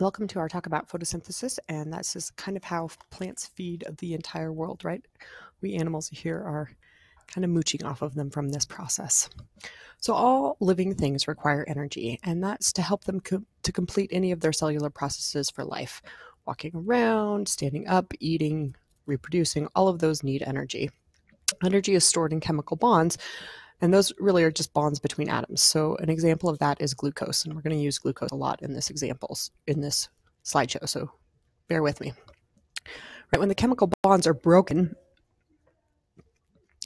Welcome to our talk about photosynthesis, and that's just kind of how plants feed the entire world, right? We animals here are kind of mooching off of them from this process. So all living things require energy, and that's to help them co to complete any of their cellular processes for life. Walking around, standing up, eating, reproducing, all of those need energy. Energy is stored in chemical bonds, and those really are just bonds between atoms. So an example of that is glucose, and we're going to use glucose a lot in this examples in this slideshow. So bear with me. Right when the chemical bonds are broken,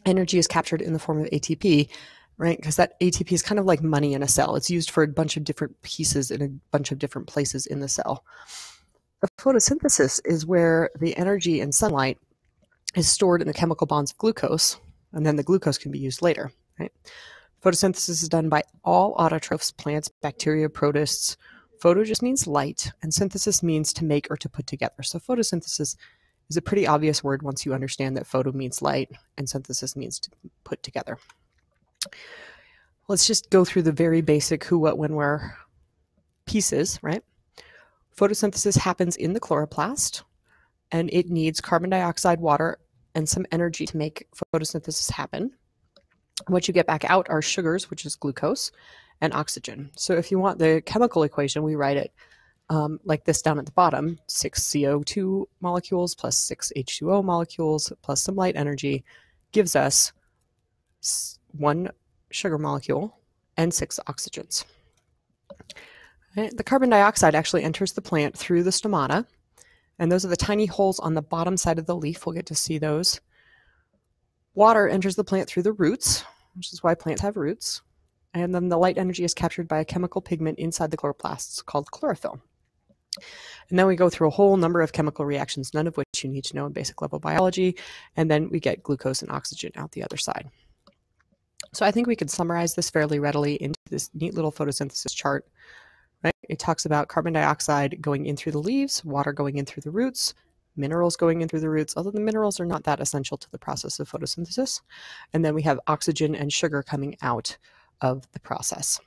energy is captured in the form of ATP, right? Because that ATP is kind of like money in a cell. It's used for a bunch of different pieces in a bunch of different places in the cell. The photosynthesis is where the energy in sunlight is stored in the chemical bonds of glucose, and then the glucose can be used later. Right? Photosynthesis is done by all autotrophs, plants, bacteria, protists. Photo just means light, and synthesis means to make or to put together. So photosynthesis is a pretty obvious word once you understand that photo means light and synthesis means to put together. Let's just go through the very basic who, what, when, where pieces, right? Photosynthesis happens in the chloroplast, and it needs carbon dioxide, water, and some energy to make photosynthesis happen. What you get back out are sugars, which is glucose, and oxygen. So if you want the chemical equation, we write it um, like this down at the bottom, six CO2 molecules plus six H2O molecules plus some light energy gives us one sugar molecule and six oxygens. Right? The carbon dioxide actually enters the plant through the stomata, and those are the tiny holes on the bottom side of the leaf. We'll get to see those. Water enters the plant through the roots, which is why plants have roots. And then the light energy is captured by a chemical pigment inside the chloroplasts called chlorophyll. And then we go through a whole number of chemical reactions, none of which you need to know in basic level biology. And then we get glucose and oxygen out the other side. So I think we could summarize this fairly readily into this neat little photosynthesis chart. Right? It talks about carbon dioxide going in through the leaves, water going in through the roots, minerals going in through the roots, although the minerals are not that essential to the process of photosynthesis. And then we have oxygen and sugar coming out of the process.